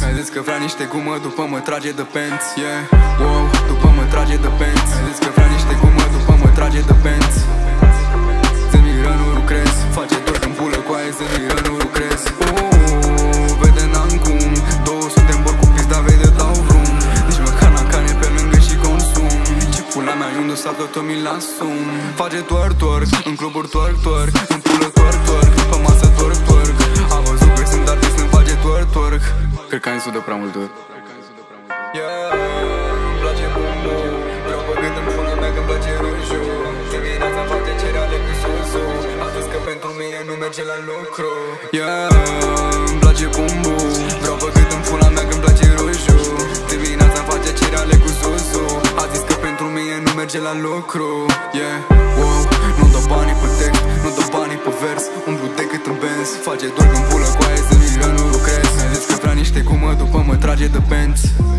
Mi-a zis că vrea niște gumă, după mă trage de penți Yeah, wow, după mă trage de penți Mi-a zis că vrea niște gumă, după mă trage de penți Se miră, nu lucrez. Face doar când pulă cu aia să miră, nu lucrez. Uuu, vede n-am cum. 200 în bor cu pizda, vede dau vrum. Nici măcar n-am carne pe lângă și consum. Ce pula mea, unde s-a tot o mi-l asum. Face twerk, twerk, în cluburi twerk, twerk În pulă twerk, twerk, Cred că ai de prea mult twerk Yeah, îmi place bumbu Vreau băgât în pula mea când place roșu Dimineața face cereale cu susu A zis că pentru mine nu merge la lucru. Yeah, îmi place bumbu Vreau băgât în pula mea când place roșu Dimineața face cereale cu susu A zis că pentru mine nu merge la lucru. Yeah, wow, nu dă banii pe text Nu dă banii pe vers. Umblu decât în benz Face doar când pulă cu aia să miră, nu lucrez. Mi-a zis că vrea de benz